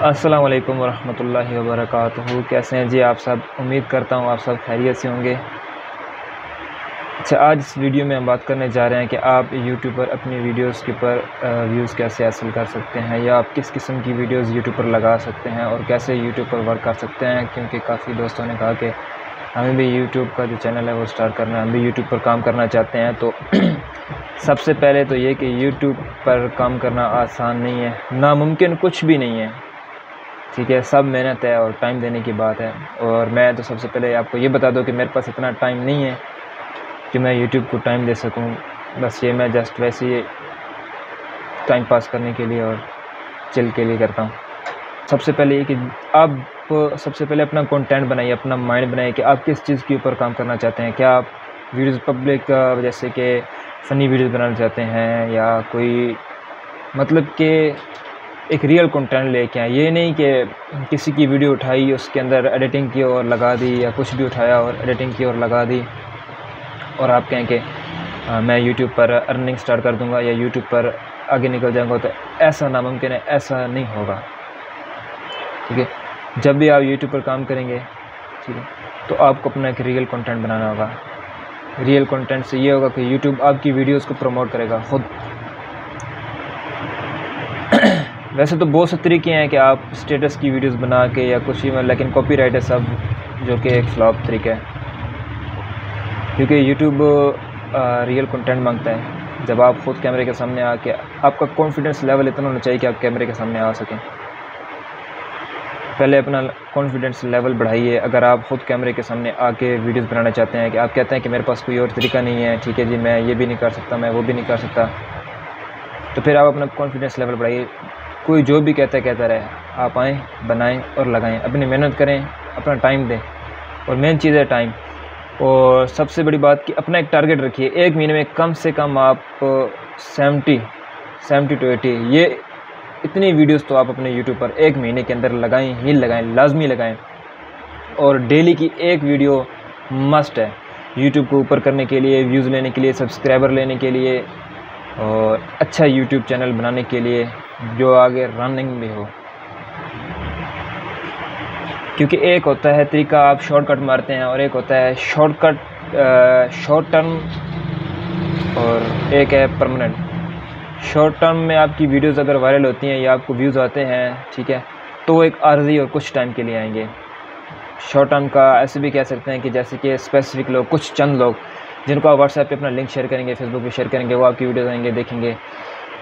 अस्सलाम वालेकुम वरहमतुल्लाहि वबरकातुहू। कैसे हैं जी आप सब? उम्मीद करता हूँ आप सब खैरियत से होंगे। अच्छा आज इस वीडियो में हम बात करने जा रहे हैं कि आप यूट्यूब पर अपनी वीडियोस के ऊपर व्यूज़ कैसे हासिल कर सकते हैं या आप किस किस्म की वीडियोस यूट्यूब पर लगा सकते हैं और कैसे यूट्यूब पर वर्क कर सकते हैं, क्योंकि काफ़ी दोस्तों ने कहा कि हमें भी यूट्यूब का जो चैनल है वो स्टार्ट करना है। हम भी यूट्यूब पर काम करना चाहते हैं तो सबसे पहले तो ये कि यूट्यूब पर काम करना आसान नहीं है, नामुमकिन कुछ भी नहीं है। ठीक है, सब मेहनत है और टाइम देने की बात है। और मैं तो सबसे पहले आपको ये बता दूँ कि मेरे पास इतना टाइम नहीं है कि मैं यूट्यूब को टाइम दे सकूँ। बस ये मैं जस्ट वैसे ही टाइम पास करने के लिए और चिल के लिए करता हूँ। सबसे पहले ये कि आप सबसे पहले अपना कंटेंट बनाइए, अपना माइंड बनाइए कि आप किस चीज़ के ऊपर काम करना चाहते हैं। क्या आप वीडियोज़ पब्लिक जैसे कि फ़नी वीडियोज़ बनाना चाहते हैं या कोई मतलब कि एक रियल कंटेंट लेके आए। ये नहीं कि किसी की वीडियो उठाई, उसके अंदर एडिटिंग की और लगा दी या कुछ भी उठाया और एडिटिंग की और लगा दी। और आप कहें कि मैं यूट्यूब पर अर्निंग स्टार्ट कर दूँगा या यूट्यूब पर आगे निकल जाऊँगा तो ऐसा नामुमकिन है, ऐसा नहीं होगा। ठीक है? जब भी आप यूट्यूब पर काम करेंगे, ठीक है तो आपको अपना एक रियल कंटेंट बनाना होगा। रियल कंटेंट से ये होगा कि यूट्यूब आपकी वीडियोस को प्रमोट करेगा, ख़ुद। वैसे तो बहुत से तरीके हैं कि आप स्टेटस की वीडियोस बना के या कुछ ही, लेकिन कॉपीराइट है सब जो कि एक फ्लॉप तरीका है। क्योंकि यूट्यूब रियल कंटेंट माँगता है। जब आप ख़ुद कैमरे के सामने आके, आपका कॉन्फिडेंस लेवल इतना होना चाहिए कि आप कैमरे के सामने आ सकें। पहले अपना कॉन्फिडेंस लेवल बढ़ाइए। अगर आप ख़ुद कैमरे के सामने आके वीडियोस बनाना चाहते हैं कि आप कहते हैं कि मेरे पास कोई और तरीका नहीं है, ठीक है जी, मैं ये भी नहीं कर सकता, मैं वो भी नहीं कर सकता। तो फिर आप अपना कॉन्फिडेंस लेवल बढ़ाइए। कोई जो भी कहता कहता रहे। आप आएँ, बनाएँ और लगाएँ। अपनी मेहनत करें, अपना टाइम दें। और मेन चीज़ है टाइम और सबसे बड़ी बात कि अपना एक टारगेट रखिए। एक महीने में कम से कम आप सेवेंटी सेवेंटी टू एटी ये इतनी वीडियोस तो आप अपने यूट्यूब पर एक महीने के अंदर लगाएँ, ही लगाएँ, लाजमी लगाएँ। और डेली की एक वीडियो मस्ट है। यूट्यूब को ऊपर करने के लिए व्यूज़ लेने के लिए सब्सक्राइबर लेने के लिए और अच्छा यूट्यूब चैनल बनाने के लिए। जो आगे रनिंग भी हो। क्योंकि एक होता है तरीका, आप शॉर्टकट मारते हैं और एक होता है शॉर्टकट शॉर्ट टर्म और एक है परमानेंट शॉर्ट टर्म में आपकी वीडियोस अगर वायरल होती हैं या आपको व्यूज़ आते हैं, ठीक है तो वो एक आर्जी और कुछ टाइम के लिए आएँगे। शॉर्ट टर्म का ऐसे भी कह सकते हैं कि जैसे कि स्पेसिफिक लोग, कुछ चंद लोग, जिनको आप व्हाट्सएप पे अपना लिंक शेयर करेंगे फेसबुक पे शेयर करेंगे, वो आपकी वीडियोस आएँगे, देखेंगे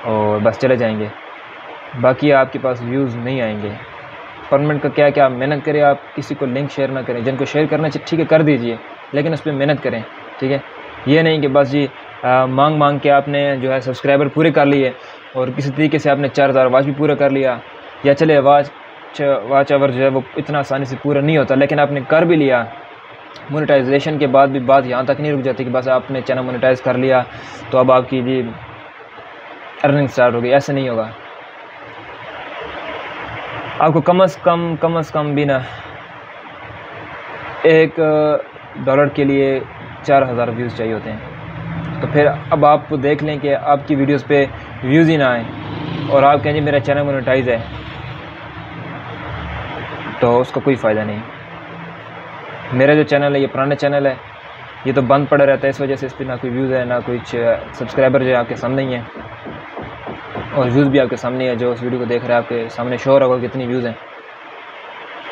और बस चले जाएँगे। बाकी आपके पास व्यूज़ नहीं आएँगे। परमानेंट का क्या क्या मेहनत करें आप किसी को लिंक शेयर ना करें। जिनको शेयर करना चाहिए ठीक है कर दीजिए लेकिन उस पर मेहनत करें ठीक है? ये नहीं कि बस जी आ, मांग मांग के आपने जो है सब्सक्राइबर पूरे कर लिए और किसी तरीके से आपने चार हज़ार वाच भी पूरा कर लिया या चले वाच वाच आवर जो है वो इतना आसानी से पूरा नहीं होता लेकिन आपने कर भी लिया। मोनेटाइजेशन के बाद भी बात यहाँ तक नहीं रुक जाती कि बस आपने चैनल मोनेटाइज कर लिया तो अब आपकी जी अर्निंग स्टार्ट होगी ऐसे नहीं होगा। आपको कम अज़ कम कम अज़ कम भी ना, एक डॉलर के लिए चार हज़ार व्यूज़ चाहिए होते हैं। तो फिर अब आप देख लें कि आपकी वीडियोस पे व्यूज़ ही ना आए और आप कहें मेरा चैनल मोनेटाइज है तो उसका कोई फ़ायदा नहीं। मेरा जो चैनल है, ये पुराना चैनल है, ये तो बंद पड़ा रहता है इस वजह से इस पर ना कोई व्यूज़ है, ना कुछ सब्सक्राइबर जो है आपके सामने ही है। और व्यूज़ भी आपके सामने है, जो उस वीडियो को देख रहे हैं, आपके सामने शो होगा कितनी व्यूज़ हैं।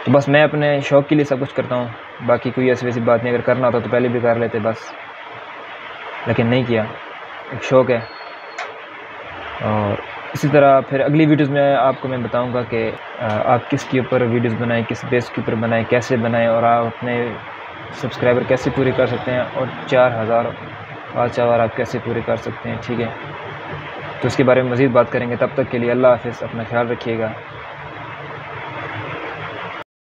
तो बस मैं अपने शौक़ के लिए सब कुछ करता हूँ। बाकी कोई ऐसी वैसी बात नहीं, अगर करना होता तो पहले भी कर लेते बस। लेकिन नहीं किया। एक शौक़ है। और इसी तरह फिर अगली वीडियोज़ में आपको मैं बताऊँगा कि आप किस के ऊपर वीडियोज़ बनाएँ, किस बेस के ऊपर बनाएँ, कैसे बनाएँ, और आप अपने सब्सक्राइबर कैसे पूरे कर सकते हैं, और चार हज़ार पाँच हज़ार आप कैसे पूरे कर सकते हैं, ठीक है? तो उसके बारे में मज़ीद बात करेंगे, तब तक के लिए अल्लाह हाफ़ अपना ख्याल रखिएगा।